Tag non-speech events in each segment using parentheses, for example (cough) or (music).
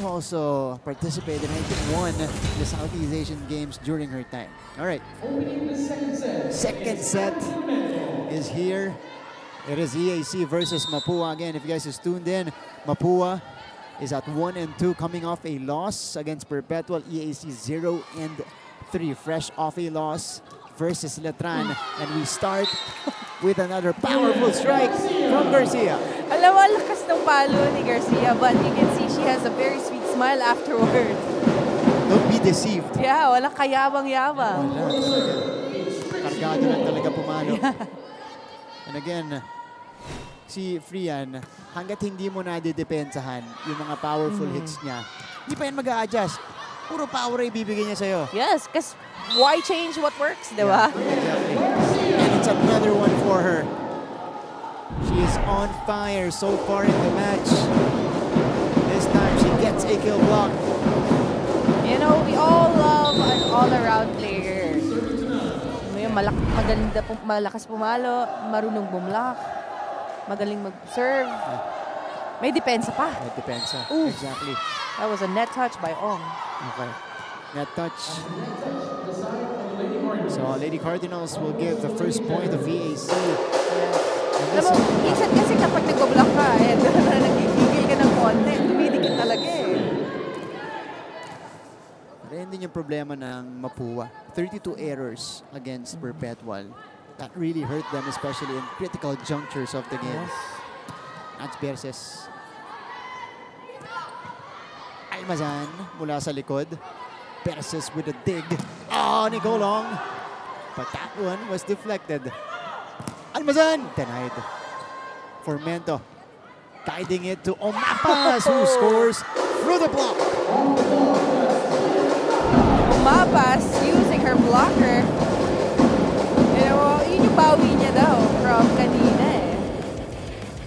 who also participated and won the Southeast Asian Games during her time. All right. Second set is here. It is EAC versus Mapua. Again, if you guys just tuned in, Mapua is at 1 and 2 coming off a loss against Perpetual. EAC 0 and 3 fresh off a loss versus Letran. And we start with another powerful strike from Garcia. Alam mo, lakas ng palo ni Garcia, but you can she has a very sweet smile afterwards. Don't be deceived. Yeah, walang kayabang-yabang. Wala talaga. Kargado lang talaga pumalo. And again, si Frian, hanggat hindi mo nadidepensahan yung mga powerful hits niya, hindi pa yan mag adjust Puro power ay ibibigay niya sa'yo. Yes, because why change what works, di ba? Yeah, exactly. And it's another one for her. She is on fire so far in the match. This time she gets a kill block. You know, we all love an all-around player. May malak magaling da, pum- malakas pumalo, marunong bumlock, magaling mag-serve. May depensa pa. It depends. ah. Ooh. Exactly. That was a net touch by Ong. Okay. Net touch. So Lady Cardinals will give the first point of VAC. And Alam mo, is- minsan kasi kapag nag-block ka, eh, (laughs) nagigigil ka ng konti, dumidikit talaga eh. Pero yun din yung problema ng Mapua. 32 errors against Perpetual. That really hurt them, especially in critical junctures of the game. Nats Berses. Almazan mula sa likod. Berses with a dig. Oh, Nicolong. But that one was deflected. Almazan denied. Formento guiding it to Omapas (laughs) who scores through the block. Umapas using her blocker. You know, yun yung bawi niya daw from kanina eh.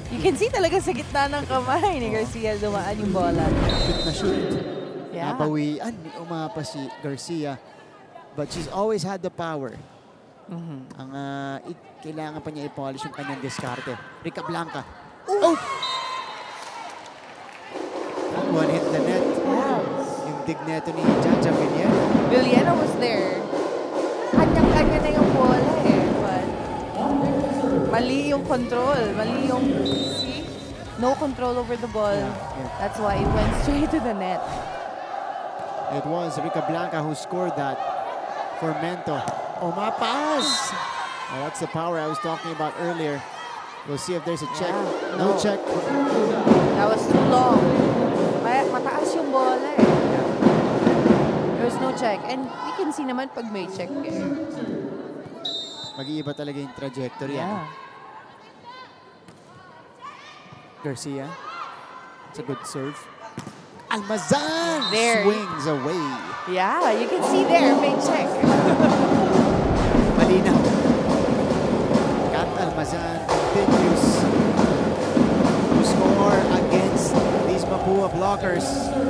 You can see talaga sa gitna ng kamay ni Garcia dumaan yung bola. Shoot na shoot. Yeah. Nabawian ni Omapas si Garcia. But she's always had the power. Mhm. Ang ah, i- kailangan pa niya i-polish yung kanyang diskarte. Rica Blanca. Oh! That Yung dig neto ni Jaja Villena. Villena was there. Kanyang-kanya na yung bola eh. But mali yung control. Mali yung, see? No control over the ball. Yeah, yeah. That's why it went straight to the net. It was Rica Blanca who scored that for Mento. Omapas! Oh, that's the power I was talking about earlier. We'll see if there's a check. Yeah. No No. check. That was too long. Mataas yung bola no check. And we can see naman pag may check eh. Mag-iiba talaga yung trajectory. ano? Yeah. Garcia. It's a good serve. Almazan There. swings away. Yeah, you can see there. May check. Blockers.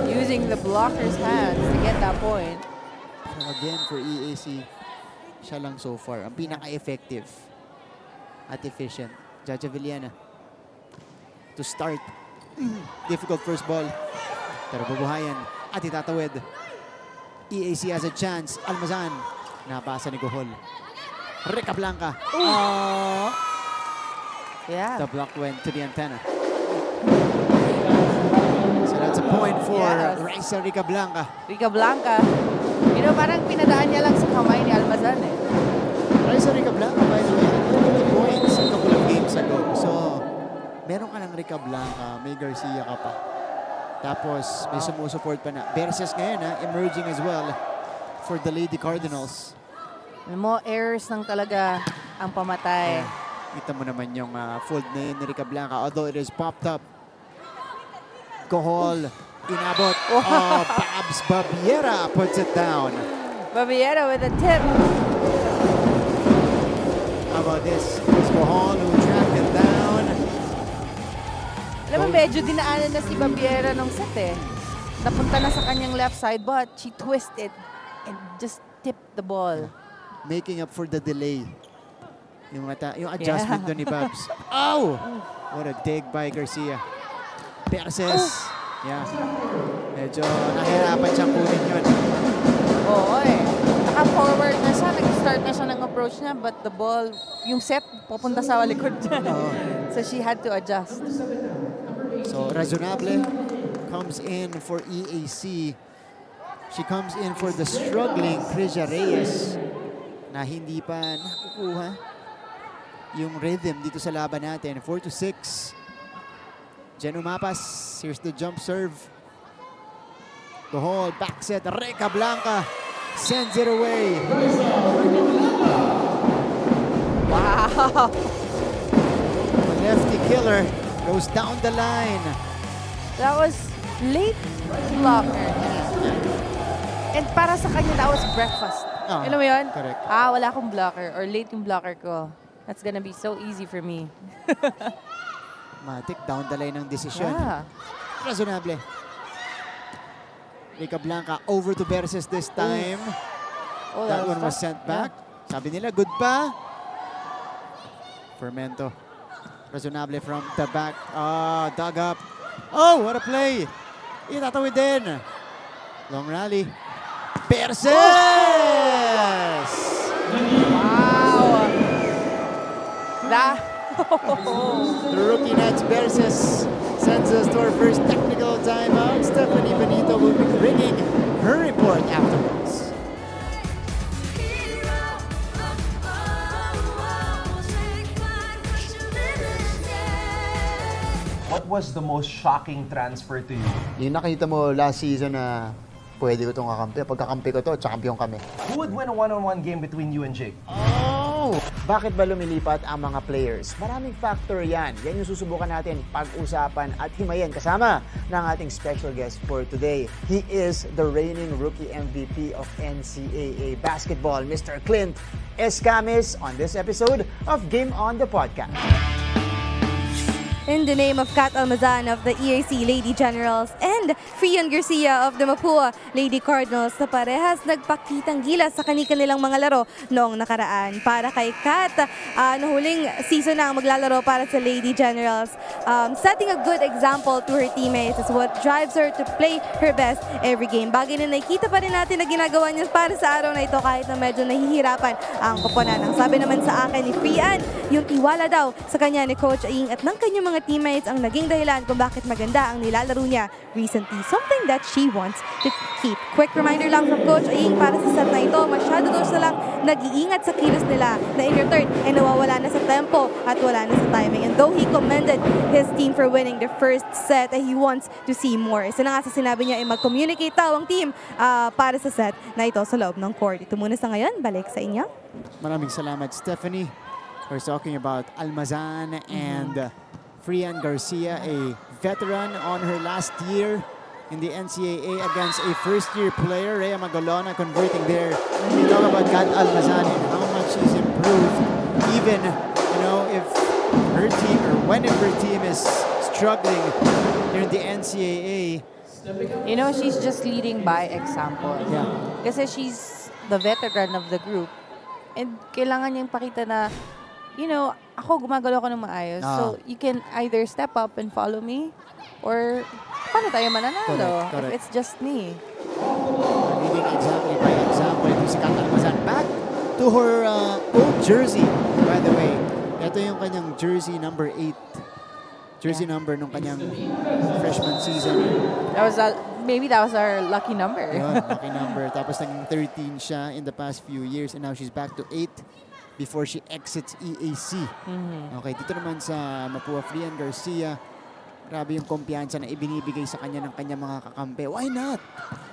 Using the blocker's hands to get that point. So again, for EAC, siya lang so far. Ang pinaka-effective at efficient. Jaja Villena. To start. (clears throat) Difficult first ball. Pero bubuhayan at itatawid. EAC has a chance. Almazan. Nabasa ni Gohol. Rica Blanca. Oh. Yeah. The block went to the antenna. Point for Yes. Raisa Rica Blanca. Rica Blanca. You know, parang pinadaan niya lang sa kamay ni Almazan eh. Raisa Rica Blanca, by the way, 20 points a couple of games ago. So, meron ka ng Rica Blanca, may Garcia ka pa. Tapos, may sumusupport pa na. Versus ngayon, ha, emerging as well for the Lady Cardinals. Alam mo, errors lang talaga ang pamatay. Kita mo naman yung uh, fold na yun ni Rica Blanca, although it is popped up. Gohol, inabot. Oh, Babs Babiera puts it down. Babiera with a tip. How about this? It's Gohol who tracked it down. Alam mo, medyo dinaanan na si Babiera nung set eh. Napunta na sa kanyang left side, but she twisted and just tipped the ball. making up for the delay. Yung, ata, yung adjustment Yeah. doon ni Babs. (laughs) Oh! What a dig by Garcia. Perses. Yeah. Medyo nahirapan siyang kunin yun. Oo eh. Naka-forward na siya, nag-start na siya ng approach niya, but the ball, yung set, pupunta sa likod niya. Oo. so she had to adjust. So, Razonable comes in for EAC. She comes in for the struggling Krisia Reyes na hindi pa nakukuha yung rhythm dito sa laban natin. 4 to 6. Jen Umapas. Here's the jump serve. The hold. Back set. Reka Blanca sends it away. Wow! The lefty killer goes down the line. That was late blocker. And para sa kanya, that was breakfast. Ah, Alam mo yun? correct. Ah, wala akong blocker or late yung blocker ko. That's gonna be so easy for me. (laughs) Matik down the line ng desisyon. Yeah. Razonable. Rika Blanca over to Verses this time. Oh, that one was sent back. Sabi nila, good pa. Fermento. Razonable from the back. Ah, dug up. Oh, what a play. Itatawid din. Long rally. Verses! Wow! That, (laughs) The rookie Nats Versus sends us to our first technical timeout. Stephanie Benito will be bringing her report afterwards. What was the most shocking transfer to you? Yung nakita mo last season na pwede ko itong kakampi. Pagkakampi ko to, champion kami. Who would win a one-on-one game between you and Jake? Oh! Bakit ba lumilipat ang mga players? Maraming factor yan. Yan yung susubukan natin pag-usapan at himayin kasama ng ating special guest for today. He is the reigning rookie MVP of NCAA basketball, Mr. Clint Escamis, on this episode of Game On the Podcast. In the name of Kat Almazan of the EAC Lady Generals and Frian Garcia of the Mapua Lady Cardinals na parehas nagpakitang gilas sa kanilang mga laro noong nakaraan. Para kay Kat, uh, na huling season na ang maglalaro para sa Lady Generals. Um, setting a good example to her teammates is what drives her to play her best every game. Bagay na nakikita pa rin natin na ginagawa niya para sa araw na ito kahit na medyo nahihirapan ang koponan. Ang sabi naman sa akin ni Frian, yung tiwala daw sa kanya ni Coach Aing at ng kanyang mga teammates ang naging dahilan kung bakit maganda ang nilalaro niya recently. Something that she wants to keep. Quick reminder lang from Coach Aing para sa set na ito, masyado daw sila lang nag-iingat sa kilos nila na in return ay nawawala na sa tempo at wala na sa timing. And though he commended his team for winning the first set, eh, he wants to see more. Isa na nga sa sinabi niya ay mag-communicate daw ang team ah, para sa set na ito sa loob ng court. Ito muna sa ngayon, balik sa inyo. Maraming salamat, Stephanie. We're talking about Almazan and uh, Frian Garcia, a veteran on her last year in the NCAA against a first-year player, Rhea Magalona, converting there. We talk about Kat Almazan and how much she's improved, even, you know, if her team or when if her team is struggling during the NCAA. you know, she's just leading by example. Yeah. Kasi she's the veteran of the group. And kailangan niyang pakita na, you know, ako gumagalaw ko ng maayos. Ah. So, you can either step up and follow me or paano tayo mananalo Correct, correct. if it's just me? leading exactly by example. Ito si Kat Almazan. Back to her uh, old jersey, by the way. Ito yung kanyang jersey number 8. Jersey number nung kanyang freshman season. That was a, maybe that was our lucky number. Yun, lucky (laughs) number. Tapos naging 13 siya in the past few years and now she's back to 8 before she exits EAC. Okay, dito naman sa Mapua Frian Garcia, grabe yung kumpiyansa na ibinibigay sa kanya ng kanyang mga kakampi. Why not?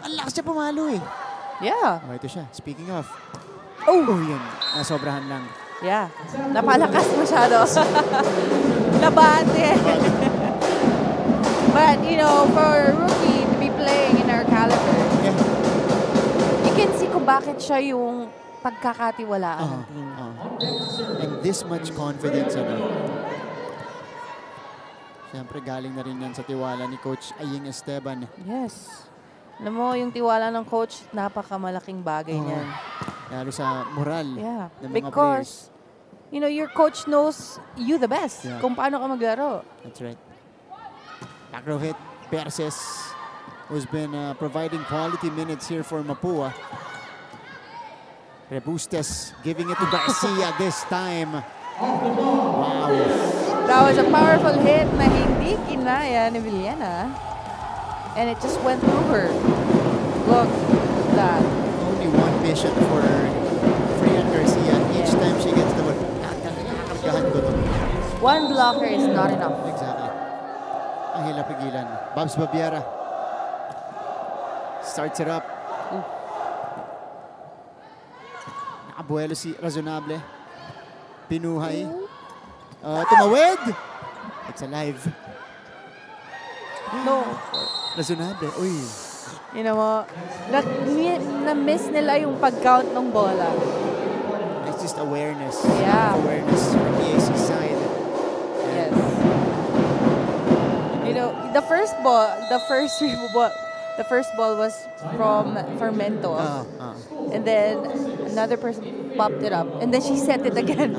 Ang lakas siya pumalo eh. Yeah. Oh, ito siya. Speaking of. Oh! Oh, yun. Nasobrahan lang. Yeah. Napalakas masyado. (laughs) Nabate. (laughs) But, you know, for a rookie to be playing in our caliber, Yeah. you can see kung bakit siya yung pagkakatiwalaan ng team. uh. And this much confidence, ano. Siyempre, galing na rin yan sa tiwala ni Coach Aying Esteban. Yes. Alam mo, yung tiwala ng coach, napakamalaking bagay Oo. niyan. Lalo sa moral Yeah. ng mga players. Because, you know, your coach knows you the best. Yeah. Kung paano ka maglaro. That's right. Back row hit. Perses. who's been uh, providing quality minutes here for Mapua. Rebustes giving it to Garcia this time. Wow. That was a powerful hit na hindi kinaya ni Villena. And it just went through her. Look at that. Only one mission for Frian Garcia. Each Yeah. time she gets the ball, nakakargahan ko to. One blocker is not enough. Exactly. Ang hila pigilan. Babs Babiera. Starts it up. Nakabuelo si Razonable. Pinuhay. Uh, tumawid! It's alive. No. Razonable. Uy. You know mo, na, na-miss nila yung pag-count ng bola. It's just awareness. Yeah. Awareness from the AC side. Yes. You know, the first ball, the first (laughs) ball, the first ball was from Fermento. Ah, ah. And then another person popped it up. And then she set it again.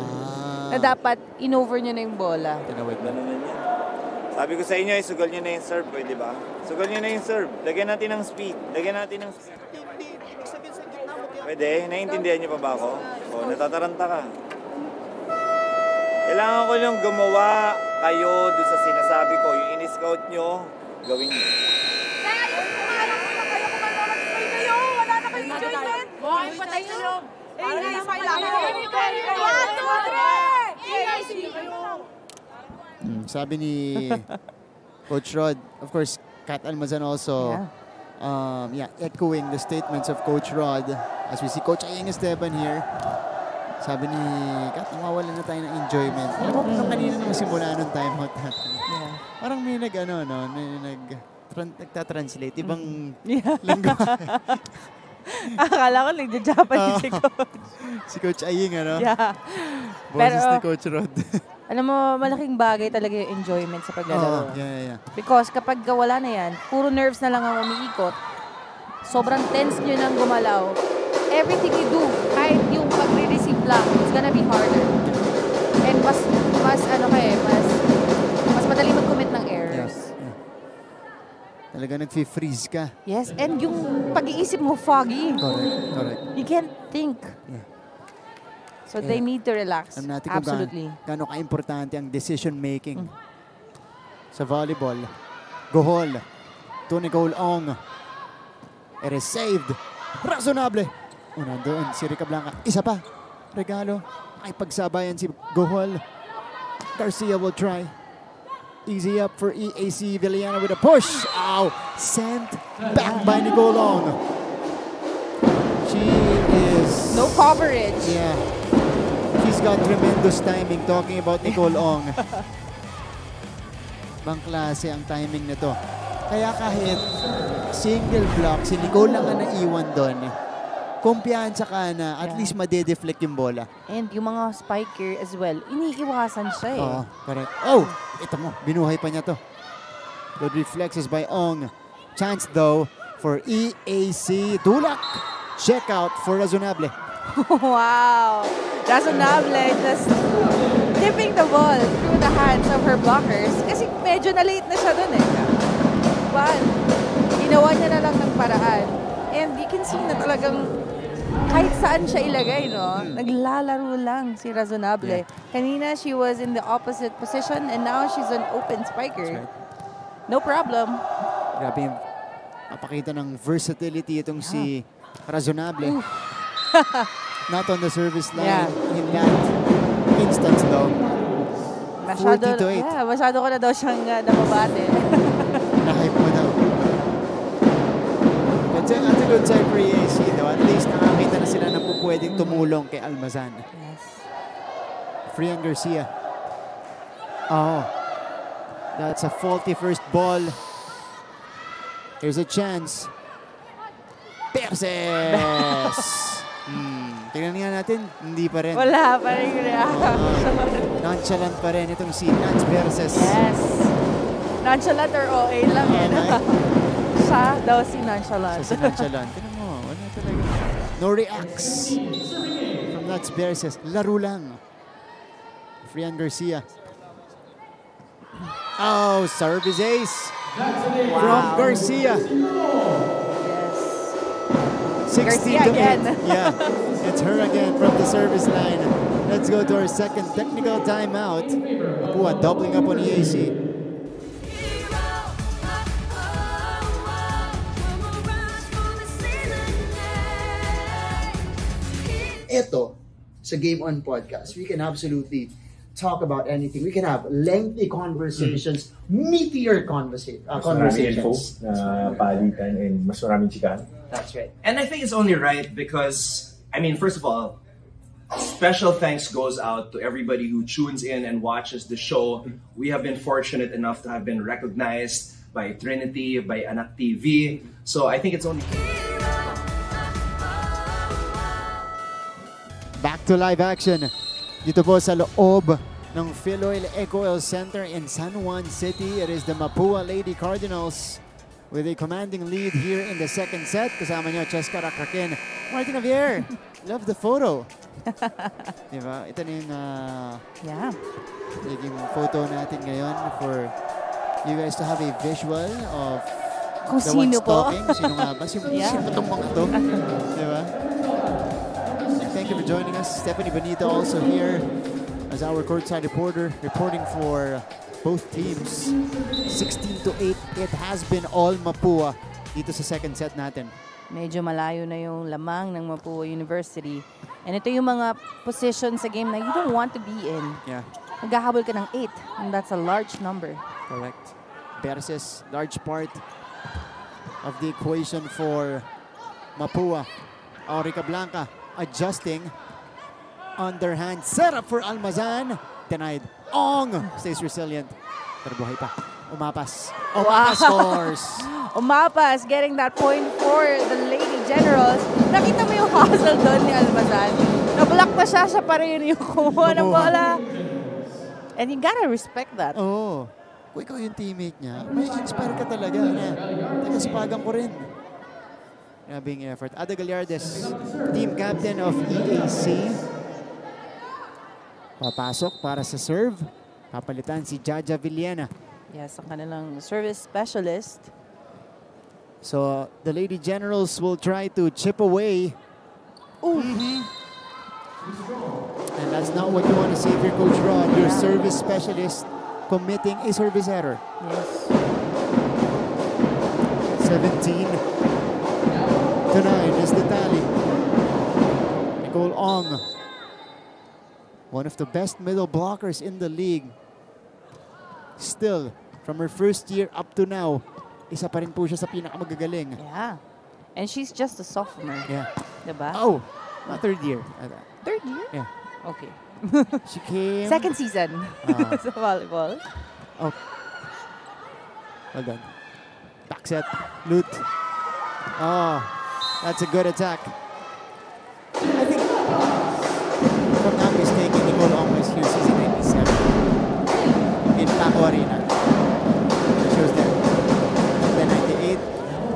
Na dapat in-over niya na yung bola. Tinawid na. Sabi ko sa inyo, eh, sugal nyo na yung serve, pwede ba? Sugal nyo na yung serve. Lagyan natin ng speed. Lagyan natin ng speed. Pwede? Naiintindihan nyo pa ba ako? O, natataranta ka. Kailangan ko yung gumawa kayo doon sa sinasabi ko. Yung in-scout nyo, gawin nyo. Mm, sabi ni Coach Rod, of course, Kat Almazan also Yeah. um, yeah, echoing the statements of Coach Rod. As we see Coach Ayeng Esteban here, sabi ni Kat, mawawalan na tayo ng enjoyment. Alam mo, mm. kanina nung simula nung timeout natin, Yeah. parang may nag, ano, no, may nag, tran- nagtatranslate, ibang Yeah. linggo. (laughs) (laughs) Akala ko nagja-Japanese si (laughs) Coach. si Coach Ayeng, ano? Yeah. Boses Pero- ni Coach Rod. (laughs) Alam mo, malaking bagay talaga yung enjoyment sa paglalaro. yeah, yeah, yeah. Because kapag wala na yan, puro nerves na lang ang umiikot. Sobrang tense nyo nang gumalaw. Everything you do, kahit yung pagre-receive lang, it's gonna be harder. Talaga nag-freeze ka. Yes, and yung pag-iisip mo foggy. Correct, correct. You can't think. Yeah. So they need to relax. Alam natin kung Absolutely. gaano ka-importante ang decision making sa volleyball. Gohol to Nicole Ong. It is saved. Razonable. Una doon, si Rica Blanca. Isa pa. Regalo. Ay pagsabayan si Gohol. Garcia will try. Easy up for EAC Villana with a push. Ow! Sent back by Nicole Ong. She is... No coverage. Yeah. She's got tremendous timing talking about (laughs) Nicole Ong. Bang klase ang timing nito. Kaya kahit single block, si Nicole lang ang naiwan doon. Kumpiyansa ka na at Yeah. least madedeflect yung bola. And yung mga spiker as well, iniiwasan siya eh. Oo, correct. Oh, ito mo, binuhay pa niya to. Good reflexes by Ong. Chance though for EAC. Tulak. Check out for Razonable. (laughs) wow! Razonable just tipping the ball through the hands of her blockers kasi medyo na-late na siya dun eh. But, ginawa niya na lang ng paraan. And you can see na talagang kahit saan siya ilagay, no? Naglalaro lang si Razonable. Kanina, she was in the opposite position and now she's an open spiker. No problem. Grabe yung papakita ng versatility itong si Razonable. (laughs) Not on the service line Yeah. in that instance though. Masyado, 40 to 8. yeah, masyado ko na daw siyang uh, nababate. (laughs) But uh, at a good side for EAC though, at least nakakita na sila na po pwedeng tumulong kay Almazan. yes. Frian Garcia. Oh. That's a faulty first ball. Here's a chance. Perses! (laughs) hmm. Tingnan nga natin, hindi pa rin. Wala pa rin reaction. Nonchalant pa rin itong si Nance Perses. yes. Nonchalant or OA lang eh. Siya daw si nonchalant. Si Nonchalant. Mo, wala talaga. No reacts from Nance Perses. Laro lang. Frian Garcia. Oh, service ace from Garcia. Yes. 16 Garcia to again. 8. Yeah, it's her again from the service line. Let's go to our second technical timeout. Mapua doubling up on EAC. Ito, sa Game On Podcast, we can absolutely talk about anything. We can have lengthy conversations, meteor conversa- uh, Mas maraming info conversations. na palitan and mas maraming chikahan. That's right. And I think it's only right because, I mean, first of all, special thanks goes out to everybody who tunes in and watches the show. We have been fortunate enough to have been recognized by Trinity, by Anak TV. So I think it's only. Back to live action. Dito po sa loob ng Philoil Eco Oil Center in San Juan City. It is the Mapua Lady Cardinals with a commanding lead here in the second set. Kasama niyo, Cheska Rakrakin. Martin Javier, (laughs) love the photo. (laughs) diba? Ito na yung uh, Yeah. naging photo natin ngayon for you guys to have a visual of Kung the ones sino po. talking. Sino nga ba? Sino, (laughs) Yeah. sino itong mga to? diba? Joining us. Stephanie Benito also here as our courtside reporter reporting for both teams. 16 to 8. It has been all Mapua dito sa second set natin. Medyo malayo na yung lamang ng Mapua University. And ito yung mga positions sa game na you don't want to be in. Yeah, Maghahabol ka ng 8. And that's a large number. correct. Versus large part of the equation for Mapua. Aurica Blanca adjusting. Underhand setup for Almazan. Denied. Ong stays resilient. Pero buhay pa. Umapas. Umapas scores. (laughs) Umapas, getting that point for the Lady Generals. Nakita mo yung hustle doon ni Almazan. Nablock pa siya, siya pa rin yung kumuha ng bola. And you gotta respect that. Oo. Kung ikaw yung teammate niya, may inspire ka talaga na taga-spagan ko rin. Grabing effort. Ada Gallardes, team captain of EAC. Papasok para sa serve. Papalitan si Jaja Villena. Yes, ang kanilang service specialist. So, the Lady Generals will try to chip away. Mhm. And that's not what you want to see if you're Coach Rod, your Yeah. service specialist committing a service error. Yes. 17 to 9 is the tally. Nicole Ong, one of the best middle blockers in the league. Still, from her first year up to now, isa pa rin po siya sa pinakamagagaling. Yeah. And she's just a sophomore. Yeah. Diba? Oh, not third year. Uh, Third year? Yeah. Okay. She came. Second season Ah. (laughs) sa volleyball. Oh. Well done. Back set. Loot. Oh, that's a good attack. I think, if I'm not mistaken, Nicole Ong was here season 97 in Paco Arena. She was there. Then 98,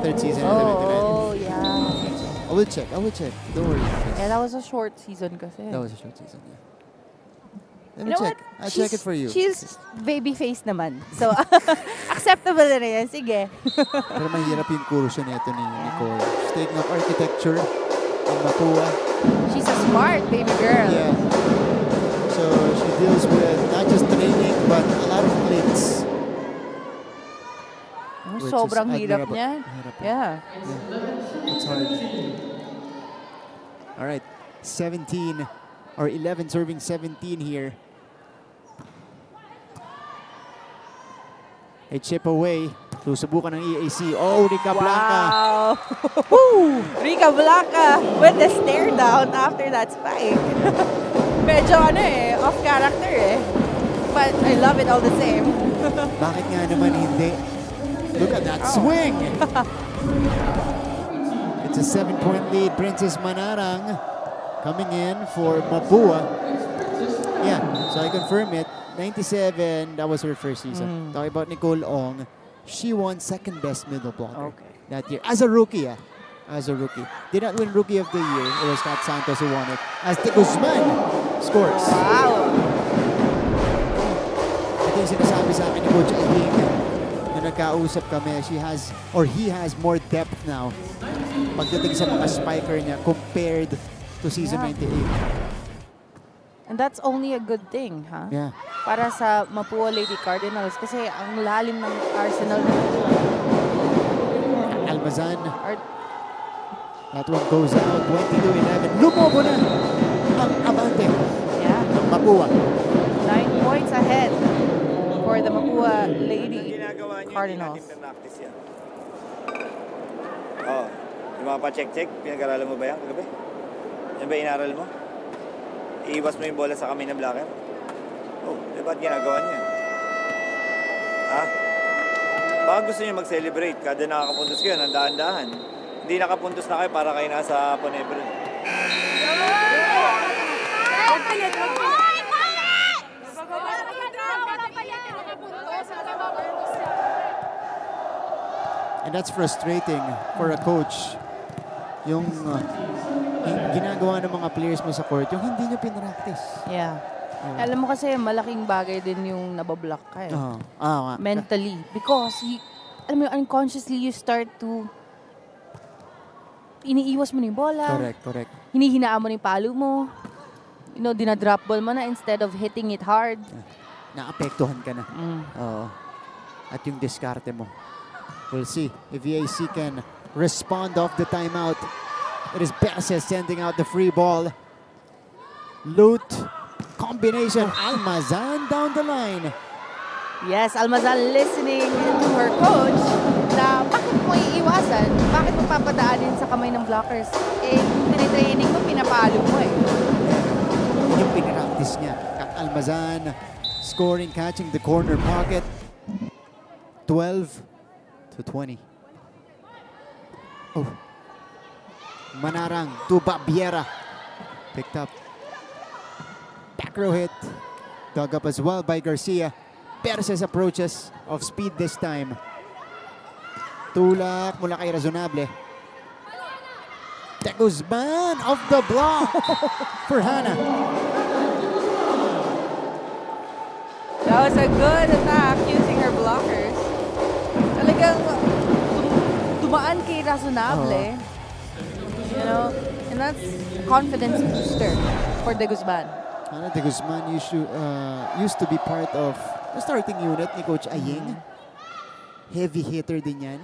third season, and then 99. Oh, yeah. I will check. I will check. Don't worry. Yeah, that was a short season kasi. That was a short season. Yeah. Let You me know check. what? I'll She's- check it for you. She's baby face naman. So, (laughs) acceptable na yan. Sige. Pero mahirap yung kurso nito ni Nicole. She's taking up architecture in Mapua. She's a smart baby girl. Yeah. So she deals with not just training but a lot of cliques. Oh, Sobrang hirap niya. Hirap. Eh. Yeah. It's hard. All right. 17 or 11 serving 17 here. A chip away. Susubukan ng EAC. Oh, Rica Blanca. Wow. (laughs) Woo! Rica Blanca with the stare down after that spike. (laughs) Medyo ano eh, off character eh. But I love it all the same. (laughs) Bakit nga naman hindi? Look at that Oh. swing! it's a seven-point lead. Princess Manarang coming in for Mapua. Yeah, so I confirm it. 97, that was her first season. Talking about Nicole Ong, she won second best middle blocker Okay. that year. As a rookie, ah. As a rookie. Did not win Rookie of the Year. It was Kat Santos who won it. As De Guzman scores. Wow. Ito yung sinasabi sa akin ni Coach Ihing na nagkausap kami, she has, or he has more depth now pagdating sa mga spiker niya compared to season Yeah. 98. And that's only a good thing, ha? Yeah. Para sa Mapua Lady Cardinals kasi ang lalim ng arsenal na Almazan, Or, that one goes out, 22-11. Lumobo na ang abante yeah, ng Mapua. nine points ahead for the Mapua Lady Ginagawa niyo, hindi Cardinals. natin practice yan. Oo. Yung mga pa-check-check, pinag-aralan mo ba yan kagabi? Yan ba inaral mo? Iiwas mo yung bola sa kamay ng blocker? Oh, eh ba't ginagawa niya? Ha? Baka gusto niyo mag-celebrate kada nakakapuntos kayo ng dahan-dahan. Hindi nakapuntos na kayo para kayo nasa Ponebro. And that's frustrating for a coach. Yung uh, ginagawa ng mga players mo sa court, yung hindi nyo pinractice. Yeah. Alam mo kasi malaking bagay din yung nabablock ka eh. Oo. Ah, nga. Mentally. Because, you, alam mo unconsciously you start to iniiwas mo na yung bola. Correct, correct. Hinihinaan mo na yung palo mo. You know, dinadrop ball mo na instead of hitting it hard. Naapektuhan ka na. Mm. Oo. At yung diskarte mo. We'll see if VAC can respond off the timeout. It is Perses sending out the free ball. Loot. Combination. Almazan down the line. Yes, Almazan listening to her coach na bakit mo iiwasan? Bakit mo papadaanin sa kamay ng blockers? Eh, tinitraining mo, pinapalo mo eh. Yung pinractice niya. Almazan scoring, catching the corner pocket. 12 to 20. Oh. Manarang to Babiera. Picked up. Back row hit. Dug up as well by Garcia. Perses approaches of speed this time. Tulak mula kay Razonable. De Guzman off the block (laughs) for Hannah. That was a good attack using her blockers. Talagang tum- tumaan kay Razonable. You know, and that's confidence booster for De Guzman. Hannah De Guzman used to, uh, used to be part of the starting unit ni Coach Aying. Heavy hitter din yan.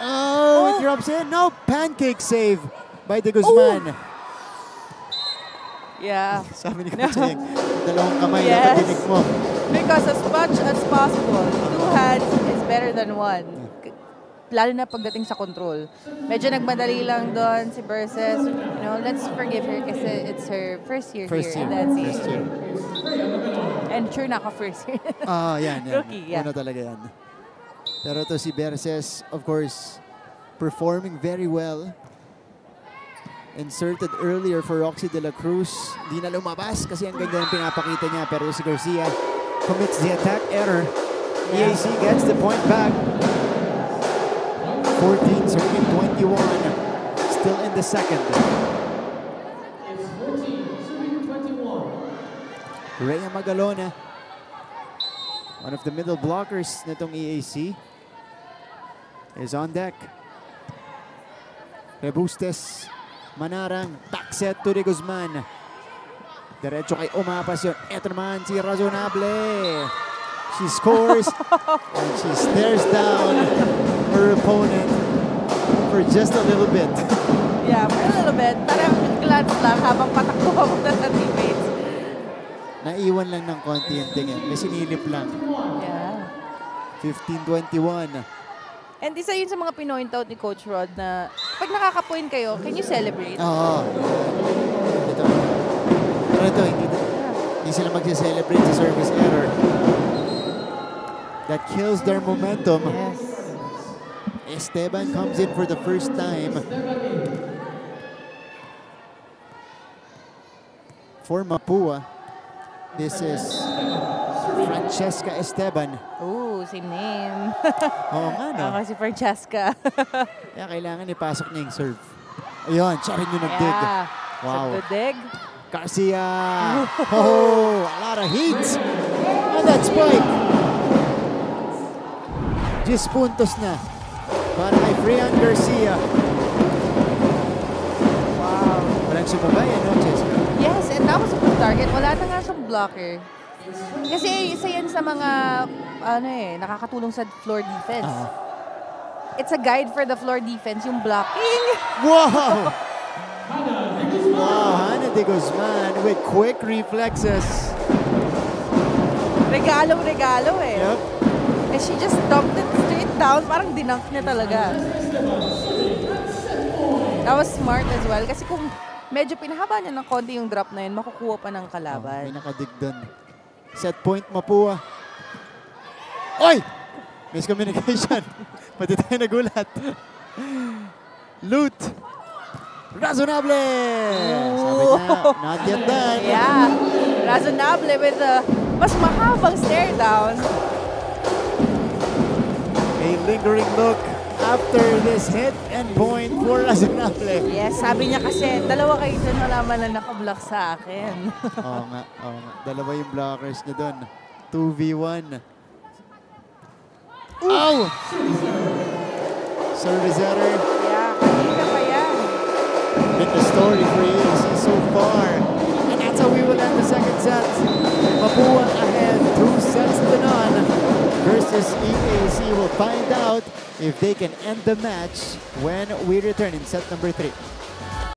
Oh, it drops in. No, pancake save by De Guzman. Yeah. (laughs) Sabi ni Coach Aying, dalawang kamay Yes. na mo. Because as much as possible, two hands is better than one. Lalo na pagdating sa control. Medyo nagmadali lang doon si Versus. You know, let's forgive her kasi it's her first year First here. year. And that's. First year. And sure naka first year. (laughs) Ah, yan, yan. Rookie, yeah. Una talaga yan. Pero to si Berses, of course, performing very well. Inserted earlier for Roxy De La Cruz. Di na lumabas kasi ang ganda ng pinapakita niya. Pero si Garcia commits the attack error. EAC gets the point back. 14 serving 21. Still in the second. Rhea Magalona. One of the middle blockers nitong EAC is on deck. Rebustes, Manarang, back set to De Guzman. Diretso kay Umapas yun. Ito naman si Razonable. She scores (laughs) and she stares down her opponent for just a little bit. yeah, for a little bit. Parang glance lang habang patakbo pa muna sa teammates. Naiwan lang ng konti yung tingin. May sinilip lang. Yeah. 15-21. And isa yun sa mga pinoint out ni Coach Rod na pag nakaka-point kayo, can you celebrate? Oo. Ito. Pero ito, hindi, hindi sila magse-celebrate sa service error. That kills their momentum. Yes. Esteban comes in for the first time. For Mapua, this is Francesca Esteban. Ooh, same name. (laughs) Oo nga, no? Ako si Francesca. (laughs) Kaya kailangan ipasok niya yung serve. Ayun, siya rin yung nag-dig. yeah. Wow. Sa dig. Garcia. (laughs) Oh, a lot of heat. And that spike. 10 puntos na para kay Freon Garcia. Wow. Walang sumabay, ano, Cheska? Yes, and that was a good target. Wala na nga siyang blocker. Kasi isa yan sa mga, ano eh, nakakatulong sa floor defense. Ah. It's a guide for the floor defense, yung blocking. Wow! (laughs) Wow, Hannah de Guzman with quick reflexes. Regalo-regalo eh. Yep. And she just dumped it down. Parang dinunk niya talaga. That was smart as well. Kasi kung medyo pinahaba niya ng konti yung drop na yun, makukuha pa ng Oh, may kalaban. nakadig doon. Set point Mapua. Oy! Miscommunication. (laughs) Pati tayo nagulat. Loot. Razonable! Sabi niya, not yet done. (laughs) Yeah. Razonable with a mas mahabang stare down. A lingering look after this hit and point for Razonable. Yes, sabi niya kasi, dalawa kayo dyan, wala man na nakablock sa akin. (laughs) Oo nga, oo nga. Dalawa yung blockers niya doon. 2v1. Ow! Service error. yeah, kanina pa yan. Been the story for EAC so far. And that's how we will end the second set. Mapua Versus EAC. We'll find out if they can end the match when we return in set number three.